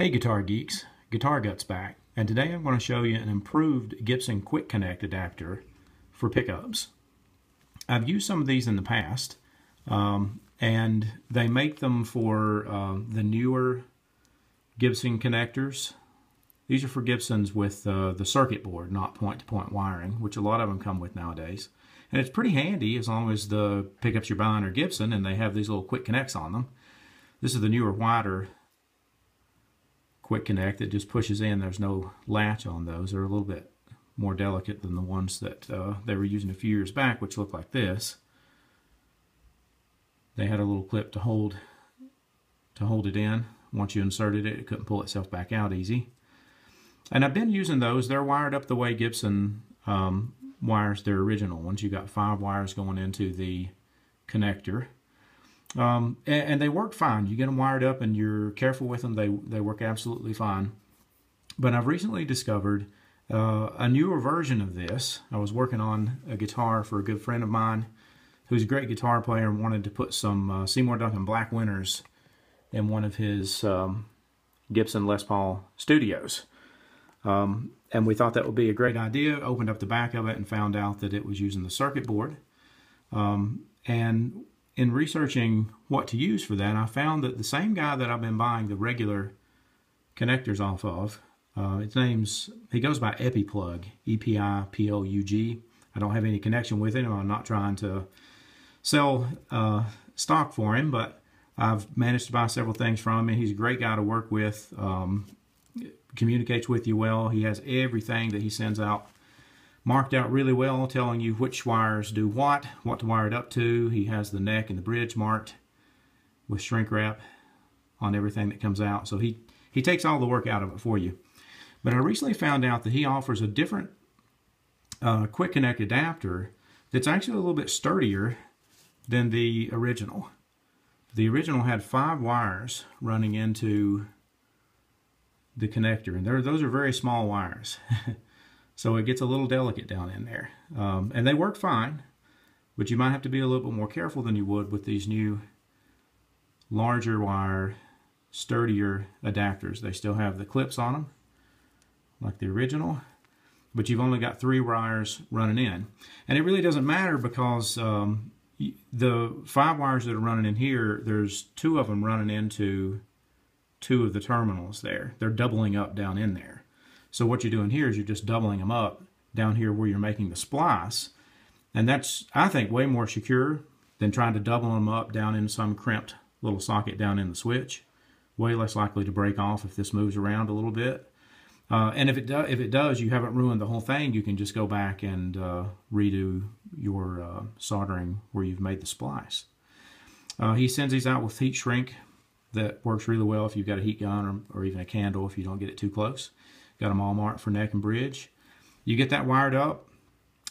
Hey Guitar Geeks, Guitar Guts back, and today I'm going to show you an improved Gibson Quick Connect adapter for pickups. I've used some of these in the past, um, and they make them for uh, the newer Gibson connectors. These are for Gibsons with uh, the circuit board, not point-to-point -point wiring, which a lot of them come with nowadays. And it's pretty handy as long as the pickups you're buying are Gibson and they have these little quick connects on them. This is the newer, wider quick connect that just pushes in. There's no latch on those. They're a little bit more delicate than the ones that uh, they were using a few years back, which look like this. They had a little clip to hold to hold it in. Once you inserted it, it couldn't pull itself back out easy. And I've been using those. They're wired up the way Gibson um, wires their original ones. You got five wires going into the connector. Um, and, and, they work fine. You get them wired up and you're careful with them, they, they work absolutely fine. But I've recently discovered uh, a newer version of this. I was working on a guitar for a good friend of mine who's a great guitar player and wanted to put some uh, Seymour Duncan Black Winters in one of his um, Gibson Les Paul studios. Um, and we thought that would be a great idea. Opened up the back of it and found out that it was using the circuit board. Um, and in researching what to use for that, I found that the same guy that I've been buying the regular connectors off of, uh, his name's, he goes by EpiPlug, E-P-I-P-L-U-G. I don't have any connection with him. I'm not trying to sell uh, stock for him, but I've managed to buy several things from him. and He's a great guy to work with, um, communicates with you well. He has everything that he sends out marked out really well, telling you which wires do what, what to wire it up to. He has the neck and the bridge marked with shrink wrap on everything that comes out. So he, he takes all the work out of it for you. But I recently found out that he offers a different uh, quick connect adapter that's actually a little bit sturdier than the original. The original had five wires running into the connector, and those are very small wires. So it gets a little delicate down in there. Um, and they work fine, but you might have to be a little bit more careful than you would with these new larger wire, sturdier adapters. They still have the clips on them, like the original, but you've only got three wires running in. And it really doesn't matter because um, the five wires that are running in here, there's two of them running into two of the terminals there. They're doubling up down in there. So what you're doing here is you're just doubling them up down here where you're making the splice. And that's, I think, way more secure than trying to double them up down in some crimped little socket down in the switch. Way less likely to break off if this moves around a little bit. Uh, and if it, do, if it does, you haven't ruined the whole thing. You can just go back and uh, redo your uh, soldering where you've made the splice. Uh, he sends these out with heat shrink that works really well if you've got a heat gun or, or even a candle if you don't get it too close. Got them all marked for neck and bridge. You get that wired up.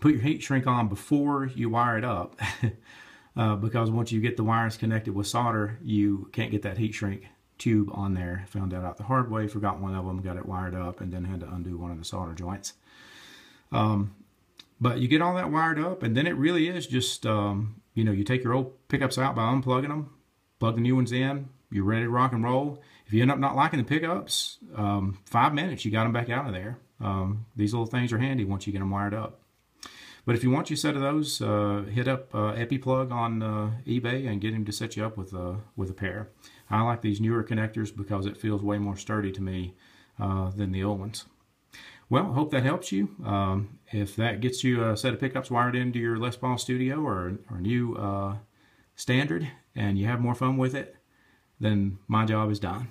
Put your heat shrink on before you wire it up. uh, because once you get the wires connected with solder, you can't get that heat shrink tube on there. Found that out the hard way. Forgot one of them. Got it wired up and then had to undo one of the solder joints. Um, but you get all that wired up and then it really is just, um, you know, you take your old pickups out by unplugging them, plug the new ones in, you're ready to rock and roll. If you end up not liking the pickups, um, five minutes, you got them back out of there. Um, these little things are handy once you get them wired up. But if you want your set of those, uh, hit up uh, EpiPlug on uh, eBay and get him to set you up with a, with a pair. I like these newer connectors because it feels way more sturdy to me uh, than the old ones. Well, hope that helps you. Um, if that gets you a set of pickups wired into your Les Paul Studio or, or new uh, standard and you have more fun with it, then my job is done.